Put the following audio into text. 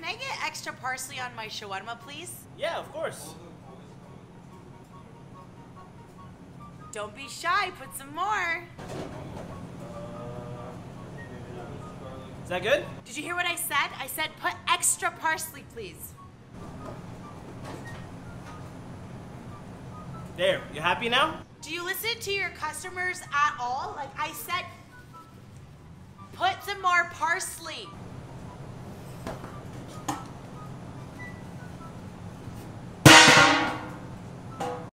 can I get extra parsley on my shawarma, please? Yeah, of course. Don't be shy, put some more. Is that good? Did you hear what I said? I said put extra parsley, please. There, you happy now? Do you listen to your customers at all? Like I said, put some more parsley.